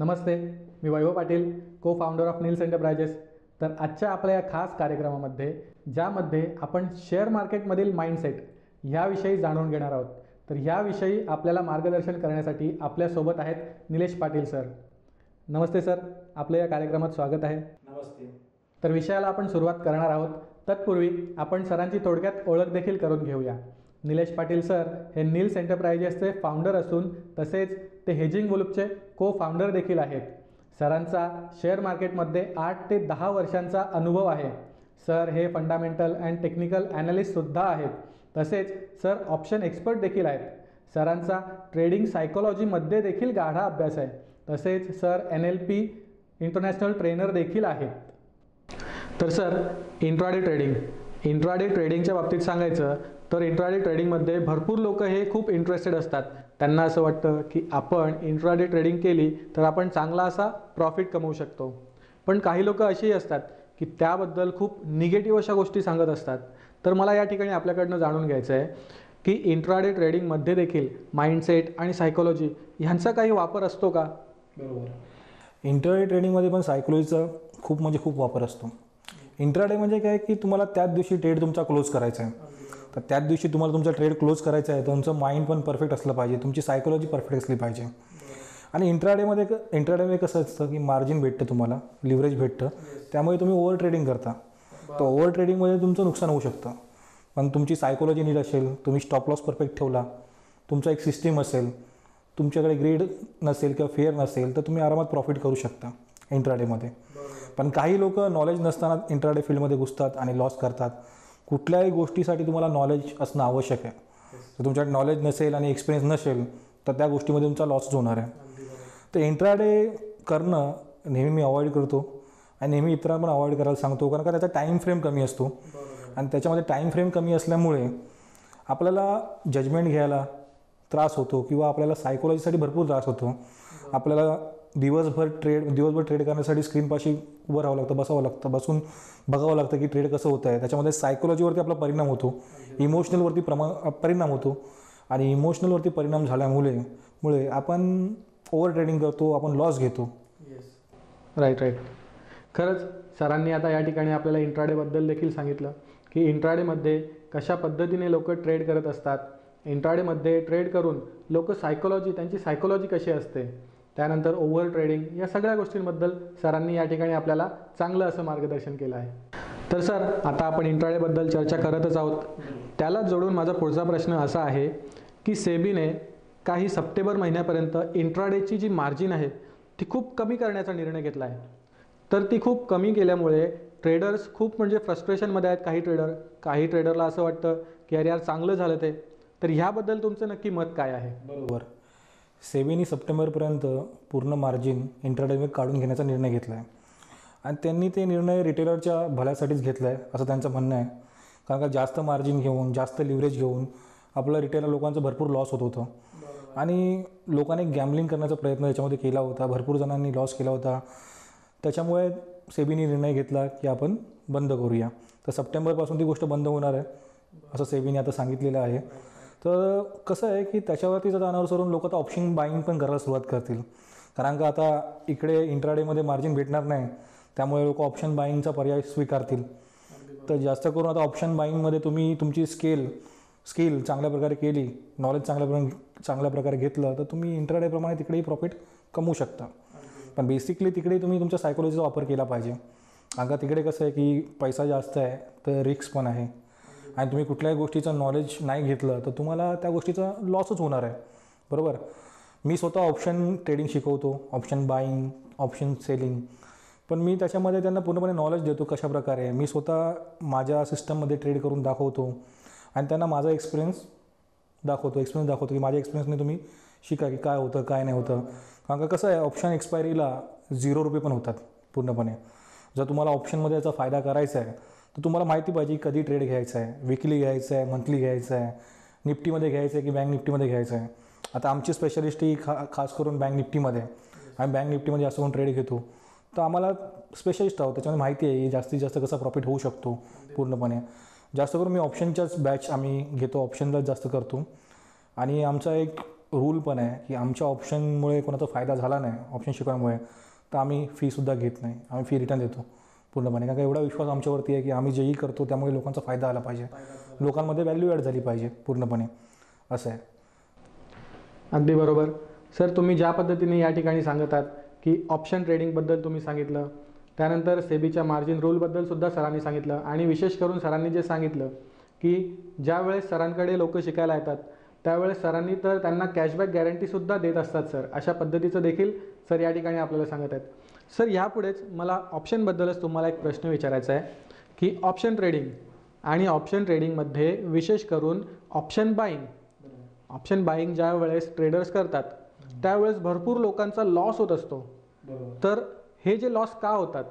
नमस्ते मी वैभव पाटील को founder of Niels enterprises तर आजच्या आपल्या या खास कार्यक्रमामध्ये ज्यामध्ये आपण शेअर मार्केटमधील माइंडसेट ह्याविषयी जाणून घेणार आहोत. तर ह्याविषयी आपल्याला मार्गदर्शन करण्यासाठी आपल्यासोबत आहेत निलेश पाटील सर नमस्ते सर आपलं या कार्यक्रमात स्वागत आहे. नमस्ते. तर विषयाला आपण सुरुवात करणार आहोत. तत्पूर्वी आपण सरांची थोडक्यात ओळख देखील करून घेऊया. निलेश पाटील सर हे नील्स एंटरप्राइजेसचे फाउंडर असून तसेच ते हेजिंग ग्रुपचे को फाउंडर देखील आहेत. सरांचा शेअर मार्केटमध्ये आठ ते दहा वर्षांचा अनुभव आहे. सर हे फंडामेंटल अँड टेक्निकल ॲनालिस्टसुद्धा आहेत. तसेच सर ऑप्शन एक्सपर्ट देखील आहेत. सरांचा ट्रेडिंग सायकोलॉजीमध्ये देखील गाढा अभ्यास आहे. तसेच sir N L P international trainer देखील आहेत. तर सर इंट्राडे ट्रेडिंग इंट्राडे ट्रेडिंगच्या बाबतीत सांगायचं तर इंट्राडे ट्रेडिंगमध्ये भरपूर लोक हे खूप इंटरेस्टेड असतात. त्यांना असं वाटतं की आपण इंट्राडे ट्रेडिंग केली तर आपण चांगला असा प्रॉफिट कमवू शकतो. पण काही लोक अशीही असतात की त्याबद्दल खूप निगेटिव्ह अशा गोष्टी सांगत असतात. तर मला या ठिकाणी आपल्याकडनं जाणून घ्यायचं आहे की इंट्राडे ट्रेडिंगमध्ये देखील माइंडसेट आणि सायकोलॉजी ह्यांचा काही वापर असतो का? बरोबर. इंटरडे ट्रेडिंगमध्ये पण सायकोलॉजीचा खूप म्हणजे खूप वापर असतो. इंट्राडे म्हणजे काय की तुम्हाला त्याच दिवशी ट्रेड तुमचा क्लोज करायचा आहे. तर त्याच दिवशी तुम्हाला तुमचा ट्रेड क्लोज करायचा आहे तुमचं माइंड पण परफेक्ट असलं पाहिजे तुमची सायकोलॉजी परफेक्ट असली पाहिजे. आणि इंट्राडेमध्ये क इंट्राडेमध्ये कसं असतं की मार्जिन भेटतं तुम्हाला लिव्हरेज भेटतं. त्यामुळे तुम्ही ओव्हर ट्रेडिंग करता. तर ओव्हर ट्रेडिंगमध्ये तुमचं नुकसान होऊ शकतं. पण तुमची सायकोलॉजी नीट असेल तुम्ही स्टॉप लॉस परफेक्ट ठेवला तुमचा एक सिस्टीम असेल तुमच्याकडे ग्रीड नसेल किंवा फेअर नसेल तर तुम्ही आरामात प्रॉफिट करू शकता इंट्राडेमध्ये पण काही लोक नॉलेज नसताना इंट्राडे फील्डमध्ये घुसतात आणि लॉस करतात. कुठल्याही गोष्टीसाठी तुम्हाला नॉलेज असणं आवश्यक आहे. जर तुमच्याकडे नॉलेज नसेल आणि एक्सपिरियन्स नसेल तर त्या गोष्टीमध्ये तुमचा लॉसच होणार आहे. तर इंट्राडे करणं नेहमी मी अवॉइड करतो आणि नेहमी इतरांना पण अवॉइड करायला सांगतो कारण का त्याचा टाईम फ्रेम कमी असतो. आणि त्याच्यामध्ये टाईम फ्रेम कमी असल्यामुळे आपल्याला जजमेंट घ्यायला त्रास होतो किंवा आपल्याला सायकोलॉजीसाठी भरपूर त्रास होतो. आपल्याला दिवसभर ट्रेड दिवसभर ट्रेड करण्यासाठी स्क्रीनपाशी उभं राहावं लागतं बसावं लागतं बसून बघावं लागतं की ट्रेड कसं होतं आहे त्याच्यामध्ये सायकोलॉजीवरती आपला परिणाम होतो. इमोशनलवरती प्रमा परिणाम होतो. आणि इमोशनलवरती परिणाम झाल्यामुळे मुळे आपण ओव्हर ट्रेडिंग करतो आपण लॉस घेतो. राईट राईट खरंच सरांनी आता या ठिकाणी आपल्याला इंट्राडेबद्दल देखील सांगितलं की इंट्राडेमध्ये कशा पद्धतीने लोक ट्रेड करत असतात. इंट्राडेमध्ये ट्रेड करून लोक सायकोलॉजी त्यांची सायकोलॉजी कशी असते? त्यानंतर ओव्हर ट्रेडिंग या सगळ्या गोष्टींबद्दल सरांनी या ठिकाणी आपल्याला चांगलं असं मार्गदर्शन केलं आहे. तर सर आता आपण इंट्राडेबद्दल चर्चा करतच आहोत. त्याला जोडून माझा पुढचा प्रश्न असा आहे की सेबीने काही सप्टेंबर महिन्यापर्यंत इंट्राडेची जी मार्जिन आहे ती खूप कमी करण्याचा निर्णय घेतला आहे. तर ती खूप कमी केल्यामुळे ट्रेडर्स खूप म्हणजे फ्रस्ट्रेशनमध्ये आहेत काही ट्रेडर. काही ट्रेडरला असं वाटतं की अरे यार चांगलं झालं ते. तर ह्याबद्दल तुमचं नक्की मत काय आहे? बरोबर. सेबीनी सप्टेंबरपर्यंत पूर्ण मार्जिन इंटरडेमध्ये काढून घेण्याचा निर्णय घेतला आहे आणि त्यांनी ते निर्णय रिटेलरच्या भल्यासाठीच घेतला आहे असं त्यांचं म्हणणं आहे. कारण का जास्त मार्जिन घेऊन जास्त लिव्हरेज घेऊन आपलं रिटेलर लोकांचं भरपूर लॉस होत होतं. आणि लोकांनी गॅमलिंग करण्याचा प्रयत्न याच्यामध्ये केला होता भरपूर जणांनी लॉस केला होता. त्याच्यामुळे सेबीने निर्णय घेतला की आपण बंद करूया. तर सप्टेंबरपासून ती गोष्ट बंद होणार आहे असं सेबीने आता सांगितलेलं आहे. तर कसं आहे की त्याच्यावरती जर अनुसरून लोक आता ऑप्शन बाईंग पण करायला सुरुवात करतील. कारण का आता इकडे इंट्राडेमध्ये मार्जिन भेटणार नाही. त्यामुळे लोक ऑप्शन बाईंगचा पर्याय स्वीकारतील. तर जास्त करून आता ऑप्शन बाईंगमध्ये तुम्ही तुमची स्केल स्किल चांगल्या प्रकारे केली नॉलेज चांगल्या प्रकारे चांगल्या प्रकारे घेतलं तर तुम्ही इंट्राडेप्रमाणे तिकडेही प्रॉफिट कमवू शकता. पण बेसिकली तिकडे तुम्ही तुमच्या सायकोलॉजीचा वापर केला पाहिजे. अगं तिकडे कसं आहे की पैसा जास्त आहे तर रिक्स पण आहे. आणि तुम्ही कुठल्याही गोष्टीचं नॉलेज नाही घेतलं तर तुम्हाला त्या गोष्टीचा लॉसच होणार आहे. बरोबर? मी स्वतः ऑप्शन ट्रेडिंग शिकवतो ऑप्शन बाईंग ऑप्शन सेलिंग पण मी त्याच्यामध्ये त्यांना पूर्णपणे नॉलेज देतो कशाप्रकारे. मी स्वतः माझ्या सिस्टममध्ये ट्रेड करून दाखवतो आणि त्यांना माझा एक्सपिरियन्स दाखवतो एक्सपिरियन्स दाखवतो की माझ्या एक्सपिरियन्सने तुम्ही शिका की काय होतं काय नाही होतं. कारण का कसं आहे ऑप्शन एक्सपायरीला झिरो रुपये पण होतात पूर्णपणे. जर तुम्हाला ऑप्शनमध्ये याचा फायदा करायचा आहे तर तुम्हाला माहिती पाहिजे कधी ट्रेड घ्यायचा आहे? विकली घ्यायचं आहे? मंथली घ्यायचं आहे? निफ्टीमध्ये घ्यायचं आहे की बँक निफ्टीमध्ये घ्यायचं आहे? आता आमची स्पेशालिस्ट ही खा खास करून बँक निफ्टीमध्ये. आम्ही बँक निफ्टीमध्ये जास्त करून ट्रेड घेतो. तर आम्हाला स्पेशलिस्ट आहोत. त्याच्यामध्ये माहिती आहे की जास्तीत जास्त कसा प्रॉफिट होऊ शकतो पूर्णपणे. जास्त करून मी ऑप्शनच्याच बॅच आम्ही घेतो. ऑप्शनलाच जास्त करतो. आणि आमचा एक रूल पण आहे की आमच्या ऑप्शनमुळे कोणाचा फायदा झाला नाही ऑप्शन शिकवण्यामुळे तर आम्ही फीसुद्धा घेत नाही. आम्ही फी रिटर्न देतो. पूर्णपणे कारण का एवढा विश्वास आमच्यावरती आहे की आम्ही जेही करतो त्यामुळे लोकांचा फायदा आला पाहिजे. लोकांमध्ये व्हॅल्यू ॲड झाली पाहिजे पूर्णपणे. असं आहे. अगदी बरोबर. सर तुम्ही ज्या पद्धतीने या ठिकाणी सांगत आहात की ऑप्शन ट्रेडिंगबद्दल तुम्ही सांगितलं त्यानंतर सेबीच्या मार्जिन रूलबद्दल सुद्धा सरांनी सांगितलं आणि विशेष करून सरांनी जे सांगितलं की ज्या वेळेस सरांकडे लोक शिकायला येतात त्यावेळेस सरांनी तर त्यांना कॅशबॅक गॅरंटीसुद्धा देत असतात सर. अशा पद्धतीचं देखील सर या ठिकाणी आपल्याला सांगत आहेत. सर यापुढेच मला ऑप्शनबद्दलच तुम्हाला एक प्रश्न विचारायचा आहे की ऑप्शन ट्रेडिंग आणि ऑप्शन ट्रेडिंगमध्ये विशेष करून ऑप्शन बाईंग ऑप्शन बाईंग ज्या वेळेस ट्रेडर्स करतात त्यावेळेस भरपूर लोकांचा लॉस होत असतो. तर हे जे लॉस का होतात?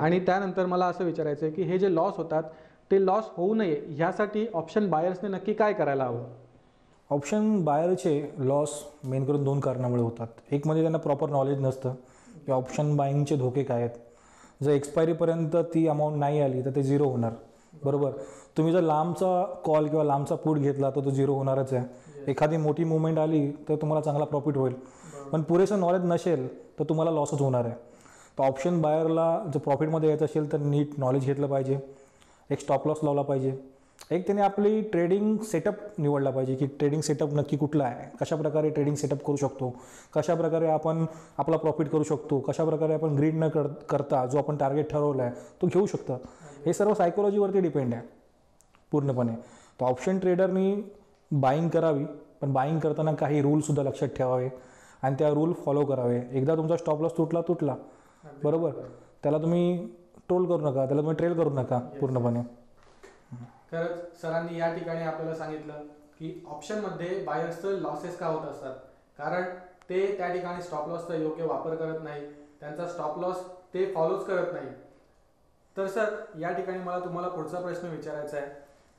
आणि त्यानंतर मला असं विचारायचं आहे की हे जे लॉस होतात ते लॉस होऊ नये ह्यासाठी ऑप्शन बायर्सने नक्की काय करायला हवं? ऑप्शन बायरचे लॉस मेन करून दोन कारणामुळे होतात. एक म्हणजे त्यांना प्रॉपर नॉलेज नसतं. की ऑप्शन बाईंगचे धोके काय आहेत? जर एक्सपायरीपर्यंत ती अमाऊंट नाही आली तर ते झिरो होणार. बरोबर? तुम्ही जर लांबचा कॉल किंवा लांबचा पुट घेतला तर तो झिरो होणारच आहे. एखादी मोठी मुवमेंट आली तर तुम्हाला चांगला प्रॉफिट होईल. पण पुरेसं नॉलेज नसेल तर तुम्हाला लॉसच होणार आहे. तर ऑप्शन बायरला जर प्रॉफिटमध्ये यायचं असेल तर नीट नॉलेज घेतलं पाहिजे. एक स्टॉप लॉस लावला पाहिजे. एक त्याने आपली ट्रेडिंग सेटअप निवडला पाहिजे की ट्रेडिंग सेटअप नक्की कुठला आहे? कशा प्रकारे ट्रेडिंग सेटअप करू शकतो? कशा प्रकारे आपण आपला प्रॉफिट करू शकतो? कशा प्रकारे आपण ग्रीड न कर करता जो आपण टार्गेट ठरवला आहे तो घेऊ शकतं? हे सर्व सायकोलॉजीवरती डिपेंड आहे पूर्णपणे. तर ऑप्शन ट्रेडरनी बाईंग करावी पण बाईंग करताना काही रूलसुद्धा लक्षात ठेवावे आणि त्या रूल फॉलो करावे. एकदा तुमचा स्टॉप लॉस तुटला तुटला. बरोबर? त्याला तुम्ही टोल करू नका त्याला तुम्ही ट्रेल करू नका पूर्णपणे. खरंच सरांनी या ठिकाणी आपल्याला सांगितलं की ऑप्शनमध्ये बायर्सचं लॉसेस का होत असतात? कारण ते त्या ठिकाणी स्टॉप लॉसचा योग्य वापर करत नाही त्यांचा स्टॉप लॉस ते फॉलोच करत नाही तर सर या ठिकाणी मला तुम्हाला पुढचा प्रश्न विचारायचा आहे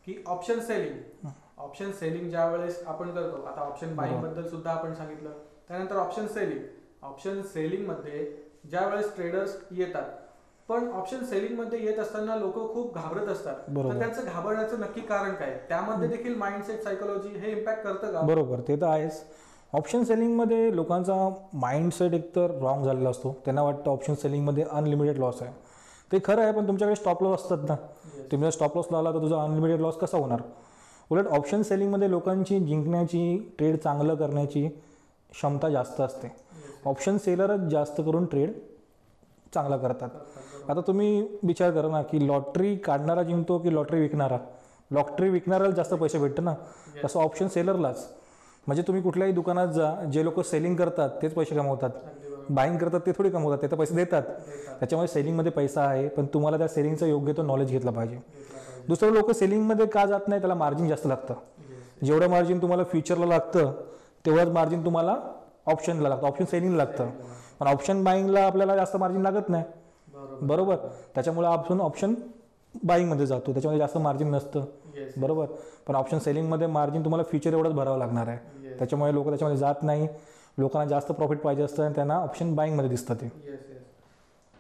की ऑप्शन सेलिंग ऑप्शन सेलिंग ज्या वेळेस आपण करतो आता ऑप्शन बाईंगबद्दल सुद्धा आपण सांगितलं. त्यानंतर ऑप्शन सेलिंग ऑप्शन सेलिंगमध्ये ज्या वेळेस ट्रेडर्स येतात पण ऑप्शन सेलिंगमध्ये येत असताना लोक खूप घाबरत असतात. बरोबर. तर त्यांचं घाबरण्याचं नक्की कारण काय? त्यामध्ये देखील माइंडसेट सायकोलॉजी हे इम्पॅक्ट करतं का? बरोबर ते तर आहेच. ऑप्शन सेलिंगमध्ये लोकांचा माइंडसेट एकतर रॉंग झालेला असतो. त्यांना वाटतं ऑप्शन सेलिंगमध्ये अनलिमिटेड लॉस आहे. ते खरं आहे पण तुमच्याकडे स्टॉप लॉस असतात ना. तुम्ही जर स्टॉप लॉस लावला तर तुझा अनलिमिटेड लॉस कसा होणार? उलट ऑप्शन सेलिंगमध्ये लोकांची जिंकण्याची ट्रेड चांगलं करण्याची क्षमता जास्त असते. ऑप्शन सेलरच जास्त करून ट्रेड चांगला करतात. आता तुम्ही विचार करा ना की लॉटरी काढणारा जिंकतो की लॉटरी विकणारा? लॉटरी विकणाऱ्याला जास्त पैसे भेटतं ना? तसं ऑप्शन सेलरलाच म्हणजे तुम्ही कुठल्याही दुकानात जा जे लोक सेलिंग करतात तेच पैसे कमवतात. बाईंग करतात ते थोडी कमवतात ते तर पैसे देतात. त्याच्यामुळे सेलिंगमध्ये पैसा आहे पण तुम्हाला त्या सेलिंगचं योग्य तो नॉलेज घेतलं पाहिजे. दुसरं लोक सेलिंगमध्ये का जात नाही त्याला मार्जिन जास्त लागतं. जेवढं मार्जिन तुम्हाला फ्युचरला लागतं तेवढंच मार्जिन तुम्हाला ऑप्शनला लागतं ऑप्शन सेलिंगला लागतं. पण ऑप्शन बाईंगला आपल्याला जास्त मार्जिन लागत नाही. बरोबर. त्याच्यामुळे आपण ऑप्शन बाईंगमध्ये जातो. त्याच्यामध्ये जास्त मार्जिन नसतं. बरोबर. पण ऑप्शन सेलिंगमध्ये मार्जिन तुम्हाला फ्युचर एवढंच भरावं लागणार आहे. त्याच्यामुळे लोक त्याच्यामध्ये जात नाही. लोकांना जास्त प्रॉफिट पाहिजे असतं आणि त्यांना ऑप्शन बाईंगमध्ये दिसतं ते.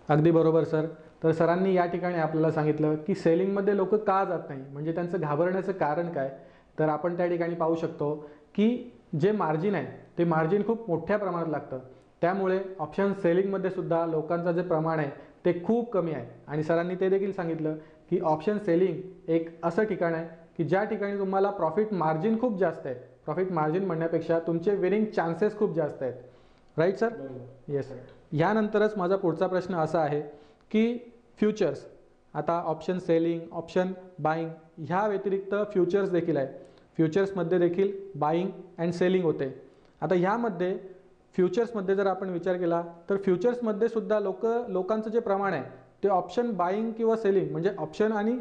अगदी बरोबर सर. तर सरांनी या ठिकाणी आपल्याला सांगितलं की सेलिंगमध्ये लोक का जात नाही? म्हणजे त्यांचं घाबरण्याचं कारण काय? तर आपण त्या ठिकाणी पाहू शकतो की जे मार्जिन आहे ते मार्जिन खूप मोठ्या प्रमाणात लागतं. त्यामुळे ऑप्शन सेलिंगमध्ये सुद्धा लोकांचं जे प्रमाण आहे ते खूप कमी आहे. आणि सरांनी ते देखील सांगितलं की ऑप्शन सेलिंग एक असं ठिकाण आहे की ज्या ठिकाणी तुम्हाला प्रॉफिट मार्जिन खूप जास्त आहे. प्रॉफिट मार्जिन म्हणण्यापेक्षा तुमचे विनिंग चान्सेस खूप जास्त आहेत. राईट सर येस यानंतरच माझा पुढचा प्रश्न असा आहे की फ्युचर्स आता ऑप्शन सेलिंग ऑप्शन बाईंग ह्या व्यतिरिक्त फ्युचर्स देखील आहे. फ्युचर्समध्ये देखील बाईंग अँड सेलिंग होते. आता ह्यामध्ये फ्युचर्समध्ये जर आपण विचार केला तर फ्युचर्समध्ये सुद्धा लोक लोकांचं जे प्रमाण आहे ते ऑप्शन बाईंग किंवा सेलिंग म्हणजे ऑप्शन आणि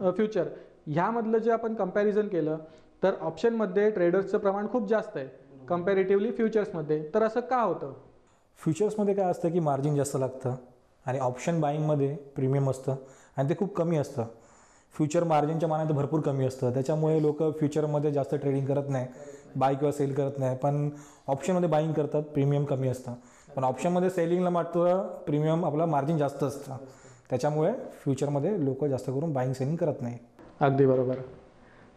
फ्युचर ह्यामधलं जे आपण कंपॅरिझन केलं तर ऑप्शनमध्ये ट्रेडर्सचं प्रमाण खूप जास्त आहे कम्पॅरेटिव्हली फ्युचर्समध्ये. तर असं का होतं? फ्युचर्समध्ये काय असतं की मार्जिन जास्त लागतं आणि ऑप्शन बाईंगमध्ये प्रीमियम असतं आणि ते खूप कमी असतं. फ्युचर मार्जिनच्या मानात भरपूर कमी असतं. त्याच्यामुळे लोक फ्युचरमध्ये जास्त ट्रेडिंग करत नाही. बाय किंवा सेल करत नाही पण ऑप्शनमध्ये बाईंग करतात प्रीमियम कमी असतं. पण ऑप्शनमध्ये सेलिंगला मात्र प्रीमियम आपला मार्जिन जास्त असतं. त्याच्यामुळे फ्युचरमध्ये लोक जास्त करून बाईंग सेलिंग करत नाही. अगदी बरोबर.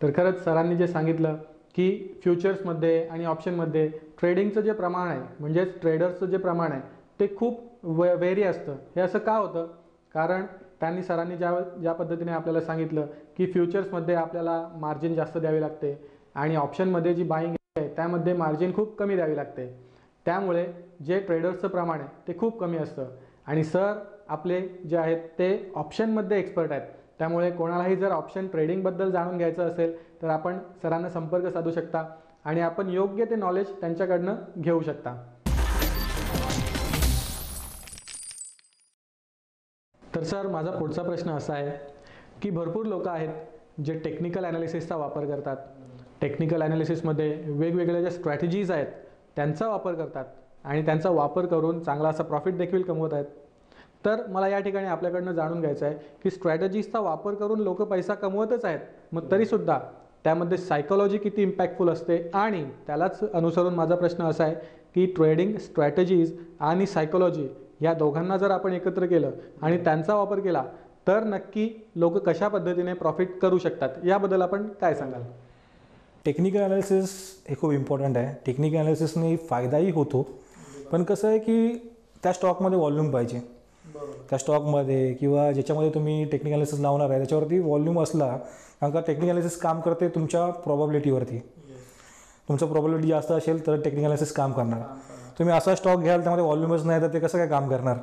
तर खरंच सरांनी जे सांगितलं की फ्युचर्समध्ये आणि ऑप्शनमध्ये ट्रेडिंगचं जे प्रमाण आहे म्हणजेच ट्रेडर्सचं जे प्रमाण आहे ते खूप वे वेरी असतं. हे असं का होतं? कारण त्यांनी सरांनी ज्या ज्या पद्धतीने आपल्याला सांगितलं की फ्युचर्समध्ये आपल्याला मार्जिन जास्त द्यावी लागते आणि ऑप्शनमध्ये जी बाईंग आहे त्यामध्ये मार्जिन खूप कमी द्यावी लागते. त्यामुळे जे ट्रेडर्सचं प्रमाण आहे ते खूप कमी असतं. आणि सर आपले जे आहेत ते ऑप्शनमध्ये एक्सपर्ट आहेत. त्यामुळे कोणालाही जर ऑप्शन ट्रेडिंगबद्दल जाणून घ्यायचं असेल तर आपण सरांना संपर्क साधू शकता आणि आपण योग्य ते नॉलेज त्यांच्याकडनं घेऊ शकता. तर सर माझा पुढचा प्रश्न असा आहे की भरपूर लोक आहेत जे टेक्निकल ॲनालिसिसचा वापर करतात. टेक्निकल ॲनालिसिसमध्ये वेगवेगळ्या ज्या स्ट्रॅटेजीज आहेत त्यांचा वापर करतात आणि त्यांचा वापर करून चांगला असा प्रॉफिट देखील कमवत आहेत. तर मला या ठिकाणी आपल्याकडनं जाणून घ्यायचं आहे की स्ट्रॅटेजीजचा वापर करून लोक पैसा कमवतच आहेत मग तरीसुद्धा त्यामध्ये सायकोलॉजी किती इम्पॅक्टफुल असते आणि त्यालाच अनुसरून माझा प्रश्न असा आहे की ट्रेडिंग स्ट्रॅटेजीज आणि सायकोलॉजी या दोघांना जर आपण एकत्र केलं आणि त्यांचा वापर केला तर नक्की लोक कशा पद्धतीने प्रॉफिट करू शकतात? याबद्दल आपण काय सांगाल? टेक्निकल ॲनालिसिस हे खूप इम्पॉर्टंट आहे. टेक्निकल ॲनालिसिसने फायदाही होतो. पण कसं आहे की त्या स्टॉकमध्ये वॉल्यूम पाहिजे. त्या स्टॉकमध्ये किंवा ज्याच्यामध्ये तुम्ही टेक्निकल ॲनालिसिस लावणार आहे त्याच्यावरती वॉल्यूम असला कारण का टेक्निकल ॲनालिसिस काम करते तुमच्या प्रॉबॅबिलिटीवरती तुमचं प्रॉबॅबिलिटी जास्त असेल तर टेक्निकल ॲनालिसिस काम करणार. तुम्ही असा स्टॉक घ्याल त्यामध्ये वॉल्यूमच नाही तर ते कसं काय काम करणार?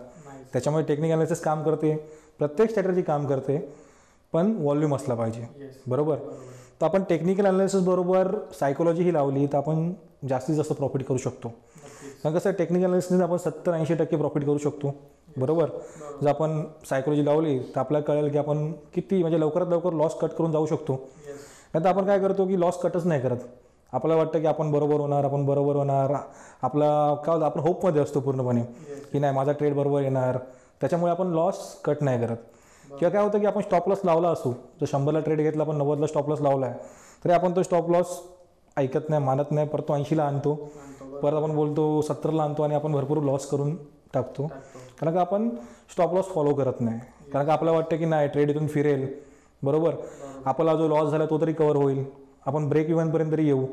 त्याच्यामुळे टेक्निकल ॲनालिसिस काम करते. प्रत्येक स्ट्रॅटर्जी काम करते पण वॉल्यूम असला पाहिजे. बरोबर. तर आपण टेक्निकल ॲनालिसिस बरोबर सायकोलॉजी ही लावली तर आपण जास्तीत जास्त प्रॉफिट करू शकतो. कारण कसं टेक्निकल ॲनालिसिसने आपण सत्तर ऐंशी टक्के प्रॉफिट करू शकतो. बरोबर? जर आपण सायकोलॉजी लावली तर आपल्याला कळेल की आपण किती म्हणजे लवकरात लवकर लॉस कट करून जाऊ शकतो. नाही तर आपण काय करतो की लॉस कटच नाही करत. आपल्याला वाटतं की आपण बरोबर होणार आपण बरोबर होणार. आपला काय होतं आपण होपमध्ये असतो पूर्णपणे. की नाही माझा ट्रेड बरोबर येणार. त्याच्यामुळे आपण लॉस कट नाही करत. किंवा काय होतं की आपण स्टॉप लॉस लावला असू जर शंभरला ट्रेड घेतला आपण नव्वदला स्टॉप लॉस लावला आहे तरी आपण तो स्टॉप लॉस ऐकत नाही मानत नाही परत तो ऐंशीला आणतो. परत आपण बोलतो सत्तरला आणतो आणि आपण भरपूर लॉस करून टाकतो. कारण का आपण स्टॉप लॉस फॉलो करत नाही. कारण का आपल्याला वाटतं की नाही ट्रेड इथून फिरेल. बरोबर? आपला जो लॉस झाला तो तरी कवर होईल. आपण ब्रेक इव्हनपर्यंत तरी येऊ.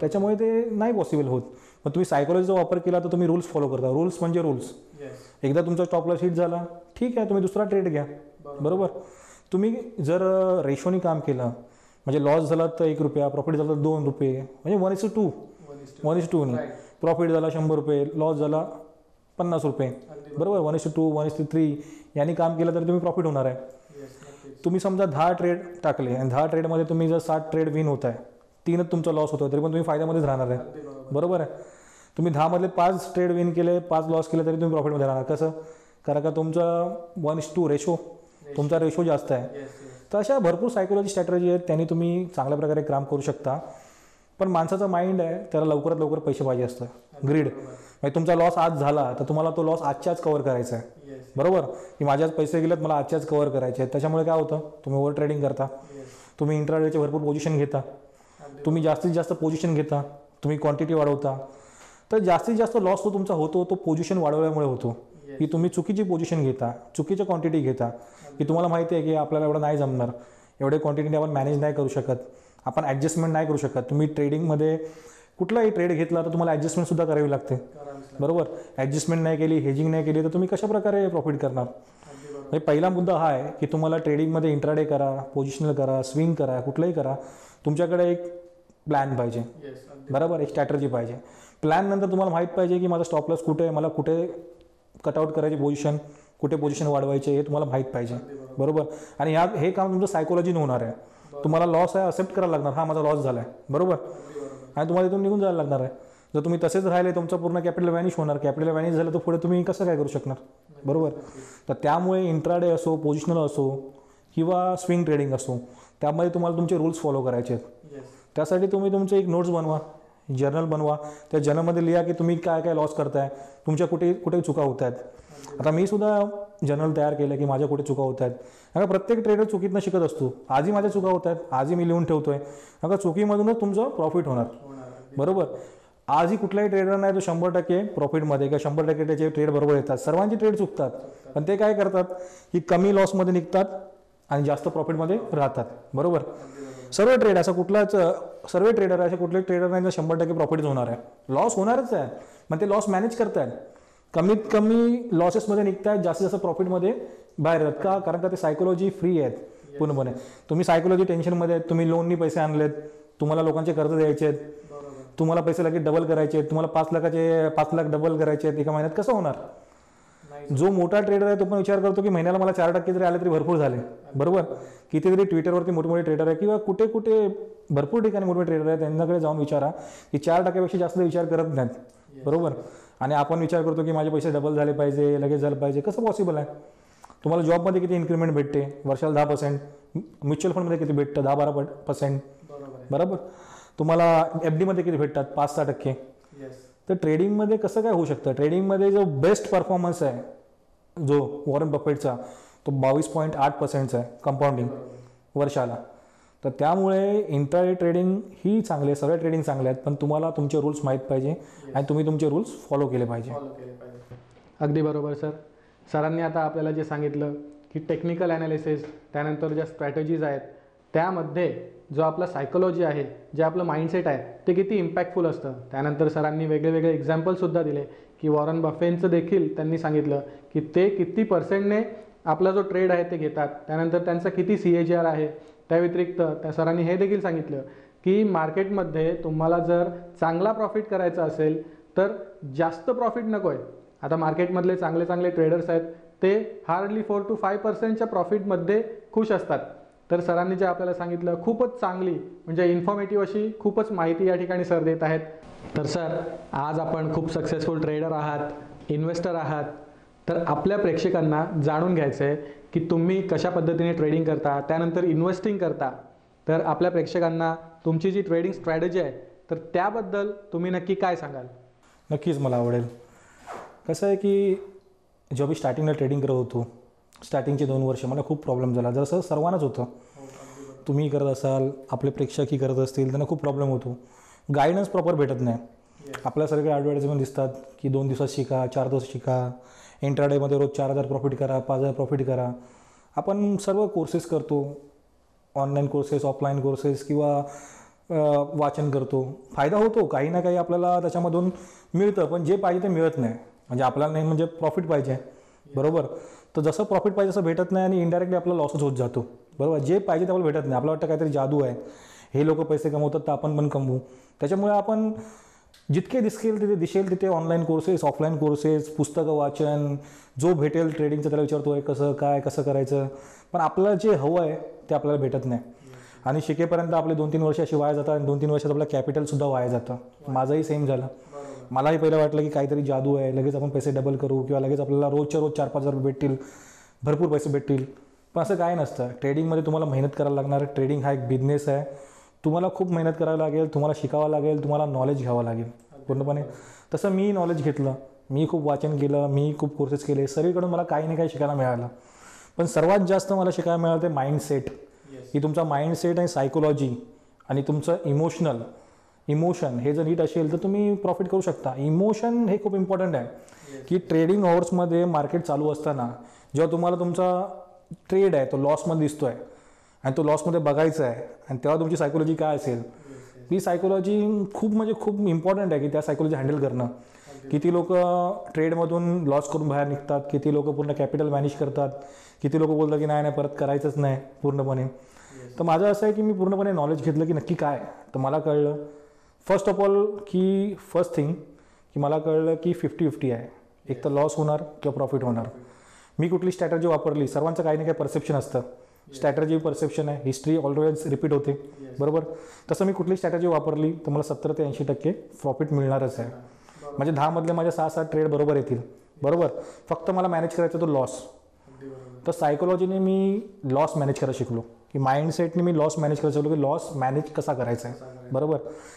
त्याच्यामुळे ते नाही पॉसिबल होत. मग तुम्ही सायकोलॉजीचा वापर केला तर तुम्ही रूल्स फॉलो करता. रूल्स म्हणजे रूल्स एकदा तुमचा स्टॉप लॉस हिट झाला ठीक आहे तुम्ही दुसरा ट्रेड घ्या. बरोबर. तुम्ही जर रेशोनी काम केलं म्हणजे लॉस झाला तर एक रुपया प्रॉफिट झाला तर दोन रुपये म्हणजे one is to one is टूनी profit झाला शंभर रुपये लॉस झाला पन्नास रुपये. बरोबर? One is to one is three यांनी काम केलं तर तुम्ही प्रॉफिट होणार आहे. तुम्ही समजा दहा ट्रेड टाकले आणि दहा ट्रेडमध्ये तुम्ही जर सात ट्रेड विन होत आहे तीनच तुमचा लॉस होतो तरी पण तुम्ही फायद्यामध्येच राहणार आहे. बरोबर. आहे. तुम्ही दहामधले पाच ट्रेड विन केले पाच लॉस केले तरी तुम्ही प्रॉफिटमध्ये राहणार. कसं? कारण का तुमचा वन इज टू रेशो तुमचा रेशो जास्त आहे. तर अशा भरपूर सायकोलॉजी स्ट्रॅटर्जी आहेत त्यांनी तुम्ही चांगल्या प्रकारे काम करू शकता. पण माणसाचा माइंड आहे त्याला लवकरात लवकर पैसे पाहिजे असतं ग्रीड म्हणजे तुमचा लॉस आज झाला तर तुम्हाला तो लॉस आजच्याच कव्हर करायचा आहे. बरोबर? की माझ्याच पैसे गेलेत मला आजच्याच कव्हर करायचे आहेत. त्याच्यामुळे काय होतं? तुम्ही ओव्हर ट्रेडिंग करता. तुम्ही इंट्राडेचे भरपूर पोझिशन घेता. तुम्ही जास्तीत जास्त पोझिशन घेता. तुम्ही क्वांटिटी वाढवता. तर जास्तीत जास्त लॉस तो तुमचा होतो तो पोझिशन वाढवल्यामुळे होतो. की तुम्ही चुकीची पोझिशन घेता चुकीच्या क्वांटिटी घेता की तुम्हाला माहिती आहे की आपल्याला एवढं नाही जमणार. एवढे क्वांटिटीने आपण मॅनेज नाही करू शकत. आपण ॲडजस्टमेंट नाही करू शकत. तुम्ही ट्रेडिंगमध्ये कुठलाही ट्रेड घेतला तर तुम्हाला ॲडजस्टमेंटसुद्धा करावी लागते. बरोबर? ॲडजस्टमेंट नाही केली हेजिंग नाही केली तर तुम्ही कशा प्रकारे प्रॉफिट करणार म्हणजे पहिला मुद्दा हा आहे की तुम्हाला ट्रेडिंगमध्ये इंट्राडे करा पोझिशनल करा स्विंग करा कुठलंही करा. तुमच्याकडे एक प्लॅन पाहिजे. बरोबर? एक स्ट्रॅटर्जी पाहिजे. प्लॅन नंतर तुम्हाला माहीत पाहिजे की माझा स्टॉप लॉस कुठे आहे मला कुठे कटआउट करायची पोझिशन कुठे पोझिशन वाढवायचे हे तुम्हाला माहीत पाहिजे. बरोबर. आणि ह्या हे काम तुमचं सायकोलॉजीने होणार आहे. तुम्हाला लॉस आहे असेप्ट करायला लागणार. हा माझा लॉस झाला आहे बरोबर. आणि तुम्हाला इथून निघून जायला लागणार आहे. जर तुम्ही तसेच राहिले तुमचं पूर्ण कॅपिटल व्हॅनिश होणार. कॅपिटल व्हॅनिश झालं तर पुढे तुम्ही कसं काय करू शकणार? बरोबर? तर त्यामुळे इंट्राडे असो पोझिशनल असो किंवा स्विंग ट्रेडिंग असो त्यामध्ये तुम्हाला तुमचे रूल्स फॉलो करायचे आहेत. त्यासाठी तुम्ही तुमचे एक नोट्स बनवा जर्नल बनवा. त्या जर्नलमध्ये लिहा की तुम्ही काय काय लॉस करताय तुमच्या कुठे कुठे चुका होत आहेत आता मी सुद्धा जर्नल तयार केलं की माझ्या कुठे चुका होत आहेत अगं प्रत्येक ट्रेडर चुकीतनं शिकत असतो. आजही माझ्या चुका होत आहेत आजही मी लिहून ठेवतोय. अगं चुकीमधूनच तुमचं प्रॉफिट होणार. बरोबर? आजही कुठलाही ट्रेडर नाही तो शंभर टक्के प्रॉफिटमध्ये किंवा शंभर टक्के त्याचे ट्रेड बरोबर येतात. सर्वांचे ट्रेड चुकतात. पण ते काय करतात? की कमी लॉसमध्ये निघतात आणि जास्त प्रॉफिटमध्ये राहतात. बरोबर? सर्व ट्रेड असं कुठलाच सर्व ट्रेडर असे कुठले ट्रेडर नाही शंभर टक्के प्रॉफिट होणार आहे. लॉस होणारच आहे मग ते लॉस मॅनेज करतायत. कमीत कमी लॉसेसमध्ये निघतायत जास्तीत जास्त प्रॉफिटमध्ये बाहेर येतात. का? कारण का ते सायकोलॉजी फ्री आहेत पूर्णपणे. तुम्ही सायकोलॉजी टेन्शनमध्ये आहेत तुम्ही लोननी पैसे आणलेत तुम्हाला लोकांचे कर्ज द्यायचे आहेत तुम्हाला पैसे लगेच डबल करायचे आहेत तुम्हाला पाच लाखाचे पाच लाख डबल करायचे आहेत एका महिन्यात कसं होणार? जो मोठा ट्रेडर आहे तो पण विचार करतो की महिन्याला मला चार टक्के जरी आले तरी भरपूर झाले. बरोबर? कितीतरी ट्विटरवरती मोठे मोठे ट्रेडर आहे किंवा कुठे कुठे भरपूर ठिकाणी मोठे ट्रेडर आहेत त्यांच्याकडे जाऊन विचारा की चार टक्क्यापेक्षा जास्त विचार करत नाहीत. बरोबर? आणि आपण विचार करतो की माझे पैसे डबल झाले पाहिजे लगेच झालं पाहिजे. कसं पॉसिबल आहे? तुम्हाला जॉबमध्ये किती इन्क्रिमेंट भेटते? वर्षाला दहा पर्सेंट म्युच्युअल फंडमध्ये किती भेटतं? दहा बारा पर्सेंट बरोबर तुम्हाला एफ डीमध्ये किती भेटतात? पाच सहा टक्के. तर ट्रेडिंगमध्ये कसं काय होऊ शकतं? ट्रेडिंगमध्ये जो बेस्ट परफॉर्मन्स आहे जो वॉरन बफेटचा तो बावीस पॉईंट आठ पर्सेंटचा आहे कंपाऊंडिंग वर्षाला. तर त्यामुळे इंटरडे ट्रेडिंग ही चांगली आहे सगळे ट्रेडिंग चांगले आहेत पण तुम्हाला तुमचे रूल्स माहीत पाहिजे आणि तुम्ही तुमचे रूल्स फॉलो केले पाहिजे. अगदी बरोबर सर सरांनी आता आपल्याला जे सांगितलं की टेक्निकल ॲनालिसिस त्यानंतर ज्या स्ट्रॅटेजीज आहेत त्यामध्ये जो आपला सायकोलॉजी आहे जे आपलं माइंडसेट आहे ते किती इम्पॅक्टफुल असतं. त्यानंतर सरांनी वेगळे वेगळे एक्झाम्पलसुद्धा दिले की वॉरन बफेंचं देखील त्यांनी सांगितलं की ते किती पर्सेंटने आपला जो ट्रेड आहे ते घेतात. त्यानंतर त्यांचा किती सी ए जी आर आहे त्या व्यतिरिक्त त्या सरांनी हे देखील सांगितलं की मार्केटमध्ये तुम्हाला जर चांगला प्रॉफिट करायचा असेल तर जास्त प्रॉफिट नको आहे आता मार्केटमधले चांगले चांगले ट्रेडर्स आहेत ते हार्डली फोर टू फाय पर्सेंटच्या प्रॉफिटमध्ये खुश असतात. तर सरांनी जे आपल्याला सांगितलं खूपच चांगली म्हणजे इन्फॉर्मेटिव्ह अशी खूपच माहिती या ठिकाणी सर देत आहेत. तर सर आज आपण खूप सक्सेसफुल ट्रेडर आहात इन्व्हेस्टर आहात तर आपल्या प्रेक्षकांना जाणून घ्यायचं आहे की तुम्ही कशा पद्धतीने ट्रेडिंग करता त्यानंतर इन्व्हेस्टिंग करता. तर आपल्या प्रेक्षकांना तुमची जी ट्रेडिंग स्ट्रॅटजी आहे तर त्याबद्दल तुम्ही नक्की काय सांगाल? नक्कीच मला आवडेल. कसं आहे की जेव्हा मी स्टार्टिंगला ट्रेडिंग करत होतो स्टार्टिंगचे दोन वर्ष मला खूप प्रॉब्लेम झाला. जसं सर्वांनाच होतं. तुम्ही करत असाल आपले प्रेक्षकही करत असतील त्यांना खूप प्रॉब्लेम होतो. गायडन्स प्रॉपर भेटत नाही. आपल्या सगळे ॲडव्हर्टाईजमेंट दिसतात की दोन दिवसात शिका चार दिवस शिका. इंट्राडेमध्ये रोज चार हजार प्रॉफिट करा पाच हजार प्रॉफिट करा. आपण सर्व कोर्सेस करतो. ऑनलाईन कोर्सेस ऑफलाईन कोर्सेस किंवा वाचन करतो. फायदा होतो. काही ना काही आपल्याला त्याच्यामधून मिळतं पण जे पाहिजे ते मिळत नाही. म्हणजे आपल्याला नाही म्हणजे प्रॉफिट पाहिजे. बरोबर? तर जसं प्रॉफिट पाहिजे तसं भेटत नाही आणि इनडायरेक्टली आपला लॉसच होत जातो. बरोबर? जे पाहिजे ते आपल्याला भेटत नाही. आपल्याला वाटतं काहीतरी जादू आहे. हे लोक पैसे कमवतात तर आपण पण कमवू. त्याच्यामुळे आपण जितके दिसेल तिथे दिसेल तिथे ऑनलाईन कोर्सेस ऑफलाईन कोर्सेस पुस्तकं वाचन जो भेटेल ट्रेडिंगचं त्याला विचारतो आहे कसं काय कसं करायचं. पण आपल्याला जे हवं आहे ते आपल्याला भेटत नाही. आणि शिकेपर्यंत आपले दोन तीन वर्ष अशी वाया जातात आणि दोन तीन वर्षात आपलं कॅपिटलसुद्धा वाया जातं. माझंही सेम झालं. मलाही पहिलं वाटलं की काहीतरी जादू आहे. लगेच आपण पैसे डबल करू किंवा लगेच आपल्याला रोजच्या रोज चार पाच हजार रुपये भेटतील. भरपूर पैसे भेटतील. पण असं काय नसतं. ट्रेडिंगमध्ये तुम्हाला मेहनत करायला लागणार. ट्रेडिंग हा एक बिझनेस आहे. तुम्हाला खूप मेहनत करावी लागेल तुम्हाला शिकावं लागेल तुम्हाला नॉलेज घ्यावं लागेल. पूर्णपणे. तसं मी नॉलेज घेतलं मी खूप वाचन केलं मी खूप कोर्सेस केले सगळीकडून मला काही ना काही शिकायला मिळालं. पण सर्वात जास्त मला शिकायला मिळालं ते माइंडसेट की तुमचा माइंडसेट आणि सायकोलॉजी आणि तुमचं इमोशनल इमोशन हे जर नीट असेल तर तुम्ही प्रॉफिट करू शकता. इमोशन हे खूप इम्पॉर्टंट आहे. की ट्रेडिंग अवर्समध्ये मार्केट चालू असताना जेव्हा तुम्हाला तुमचा ट्रेड आहे तो लॉसमध्ये दिसतो आहे आणि तो लॉसमध्ये बघायचा आहे. आणि तेव्हा तुमची सायकोलॉजी काय असेल? ही सायकोलॉजी खूप म्हणजे खूप इम्पॉर्टंट आहे की त्या सायकोलॉजी हँडल करणं. किती लोक ट्रेडमधून लॉस करून बाहेर निघतात किती लोक पूर्ण कॅपिटल मॅनेज करतात किती लोक बोलतात की नाही नाही परत करायचंच नाही पूर्णपणे. तर माझं असं आहे की मी पूर्णपणे नॉलेज घेतलं की नक्की काय तर मला कळलं फर्स्ट ऑफ ऑल की फर्स्ट थिंग की मला कळलं की फिफ्टी फिफ्टी आहे. एक तर लॉस होणार किंवा प्रॉफिट होणार. मी कुठली स्ट्रॅटर्जी वापरली सर्वांचं काही ना काही परसेप्शन असतं. स्ट्रॅटर्जी परसेप्शन आहे. हिस्ट्री ऑलवेज रिपीट होते. बरोबर? तसं मी कुठली स्ट्रॅटर्जी वापरली तर मला सत्तर ते ऐंशी टक्के प्रॉफिट मिळणारच आहे. म्हणजे दहामधले माझे सहा सात ट्रेड बरोबर येतील. बरोबर? फक्त मला मॅनेज करायचा तो लॉस तर सायकोलॉजीने मी लॉस मॅनेज करायला शिकलो. की माइंडसेटने मी लॉस मॅनेज करायला शिकलो की लॉस मॅनेज कसा करायचा आहे. बरोबर?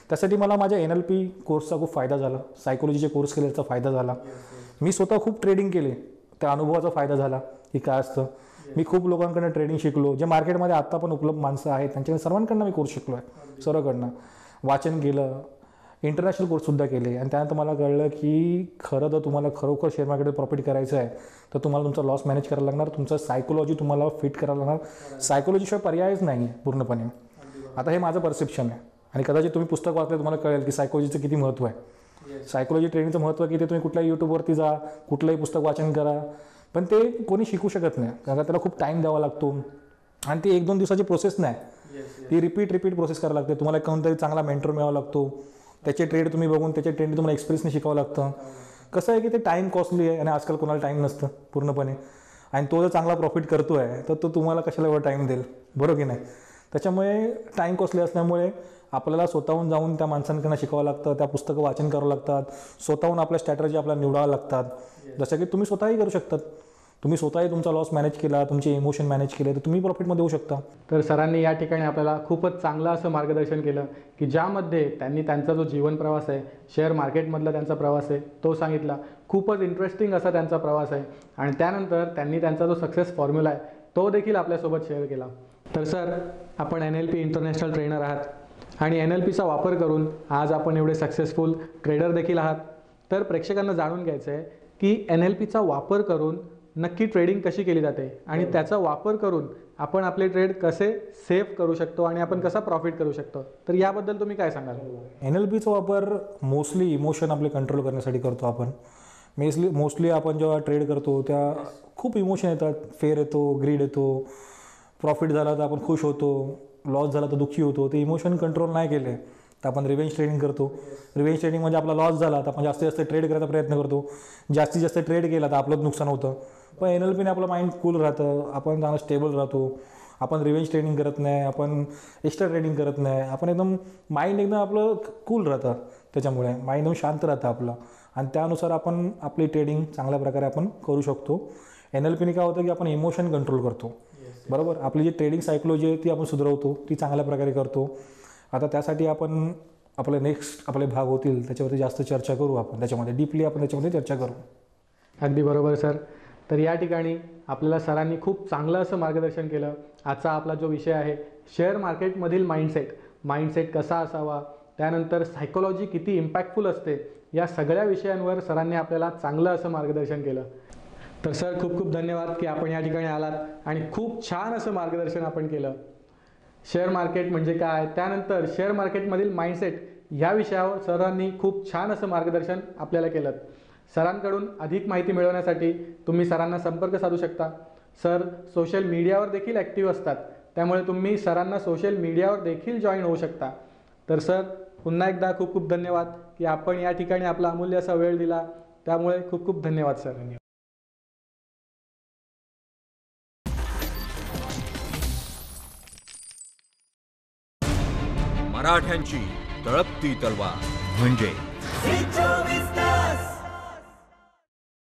त्यासाठी मला माझ्या एन एल पी कोर्सचा खूप फायदा झाला. सायकोलॉजीचे कोर्स केले त्याचा फायदा झाला. मी स्वतः खूप ट्रेडिंग केले. त्या अनुभवाचा फायदा झाला. की काय असतं? मी खूप लोकांकडनं ट्रेडिंग शिकलो. जे मार्केटमध्ये आत्ता पण उपलब्ध माणसं आहेत त्यांच्या सर्वांकडनं मी कोर्स शिकलो आहे सर्वकडनं. वाचन केलं इंटरनॅशनल कोर्ससुद्धा केले. आणि त्यानंतर मला कळलं की खरं तर तुम्हाला खरोखर शेअर मार्केटमध्ये प्रॉफिट करायचं आहे. तर तुम्हाला तुमचा लॉस मॅनेज करायला लागणार तुमचं सायकोलॉजी तुम्हाला फिट करायला लागणार. सायकोलॉजीशिवाय पर्यायच नाही आहे पूर्णपणे. आता हे माझं परसेप्शन आहे. आणि कदाचित तुम्ही पुस्तक वाचलं तुम्हाला कळेल की सायकोलॉजीचं किती महत्त्व आहे. सायकोलॉजी ट्रेनिंगचं महत्त्व की ते तुम्ही कुठल्याही यूट्यूबवरती जा कुठलंही पुस्तक वाचन करा. पण ते कोणी शिकू शकत नाही. कारण त्याला खूप टाईम द्यावा लागतो. आणि ती एक दोन दिवसाची प्रोसेस नाही. ती रिपीट रिपीट प्रोसेस करावी लागते. तुम्हाला कोणतरी चांगला मेंटर मिळावा लागतो. त्याचे ट्रेड तुम्ही बघून त्याचे ट्रेड तुम्हाला एक्सपिरियन्सने शिकावं लागतं. कसं आहे की ते टाईम कॉस्टली आहे आणि आजकाल कोणाला टाईम नसतं पूर्णपणे. आणि तो जर चांगला प्रॉफिट करतो आहे तर तो तुम्हाला कशाला एवढा टाईम देईल? बरोबर की नाही? त्याच्यामुळे टाईम कॉस्टली असल्यामुळे आपल्याला स्वतःहून जाऊन त्या माणसांकडनं शिकावं लागतं त्या पुस्तकं वाचन करावं लागतात स्वतःहून आपल्या स्ट्रॅटर्जी आपल्याला निवडावं लागतात. जसं की तुम्ही स्वतःही करू शकतात. तुम्ही स्वतःही तुमचा लॉस मॅनेज केला तुमचे इमोशन मॅनेज केले तर तुम्ही प्रॉफिटमध्ये येऊ शकता. तर सरांनी या ठिकाणी आपल्याला खूपच चांगलं असं मार्गदर्शन केलं की ज्यामध्ये त्यांनी त्यांचा जो जीवन प्रवास आहे शेअर मार्केटमधला त्यांचा प्रवास आहे तो सांगितला. खूपच इंटरेस्टिंग असा त्यांचा प्रवास आहे. आणि त्यानंतर त्यांनी त्यांचा जो सक्सेस फॉर्म्युला आहे तो देखील आपल्यासोबत शेअर केला. तर सर आपण N L P international trainer आहात. आणि एन एल पीचा वापर करून आज आपण एवढे सक्सेसफुल ट्रेडर देखील आहात. तर प्रेक्षकांना जाणून घ्यायचं आहे की एन एल पीचा वापर करून नक्की ट्रेडिंग कशी केली जाते आणि त्याचा वापर करून आपण आपले ट्रेड कसे सेफ करू शकतो आणि आपण कसा प्रॉफिट करू शकतो. तर याबद्दल तुम्ही काय सांगाल? एन एल पीचा वापर मोस्टली इमोशन आपले कंट्रोल करण्यासाठी करतो आपण. मेस्ली मोस्टली आपण जेव्हा ट्रेड करतो त्या खूप इमोशन येतात. फेअर येतो ग्रीड येतो. प्रॉफिट झाला तर आपण खुश होतो. लॉस झाला तर दुःखी होतो ते इमोशन कंट्रोल नाही केले तर आपण रिवेंज ट्रेडिंग करतो. रिवेंज ट्रेडिंग म्हणजे आपला लॉस झाला तर आपण जास्तीत जास्त ट्रेड करायचा प्रयत्न करतो. जास्तीत जास्त ट्रेड केला तर आपलंच नुकसान होतं. पण एन एल पीने आपलं माइंड कूल राहतं आपण चांगलं स्टेबल राहतो. आपण रिवेंज ट्रेडिंग करत नाही आपण एक्स्ट्रा ट्रेडिंग करत नाही. आपण एकदम माइंड एकदम आपलं कूल राहतं त्याच्यामुळे. माइंड एकदम शांत राहतं आपलं. आणि त्यानुसार आपण आपली ट्रेडिंग चांगल्या प्रकारे आपण करू शकतो. एन एल पीने काय होतं की आपण इमोशन कंट्रोल करतो. बरोबर? आपली जी ट्रेडिंग सायकोलॉजी आहे ती आपण सुधारवतो ती चांगल्या प्रकारे करतो. आता त्यासाठी आपण आपले नेक्स्ट आपले भाग होतील त्याच्यावरती जास्त चर्चा करू आपण. त्याच्यामध्ये डीपली आपण त्याच्यामध्ये चर्चा करू. अगदी बरोबर सर तर या ठिकाणी आपल्याला सरांनी खूप चांगलं असं मार्गदर्शन केलं. आजचा आपला जो विषय आहे शेअर मार्केटमधील माइंडसेट माइंडसेट कसा असावा? त्यानंतर सायकोलॉजी किती इम्पॅक्टफुल असते? या सगळ्या विषयांवर सरांनी आपल्याला चांगलं असं मार्गदर्शन केलं. तर सर खूप खूप धन्यवाद की आपण या ठिकाणी आलात आणि खूप छान असं मार्गदर्शन आपण केलं. शेअर मार्केट म्हणजे काय? त्यानंतर शेअर मार्केटमधील माइंडसेट या विषयावर सरांनी खूप छान असं मार्गदर्शन आपल्याला केलं. सरांकडून अधिक माहिती मिळवण्यासाठी तुम्ही सरांना संपर्क साधू शकता. सर सोशल मीडियावर देखील ॲक्टिव्ह असतात. त्यामुळे तुम्ही सरांना सोशल मीडियावर देखील जॉईन होऊ शकता. तर सर पुन्हा एकदा खूप खूप धन्यवाद की आपण या ठिकाणी आपला अमूल्य असा वेळ दिला. त्यामुळे खूप खूप धन्यवाद सर. मराठ्यांची तळपती तलवार. म्हणजे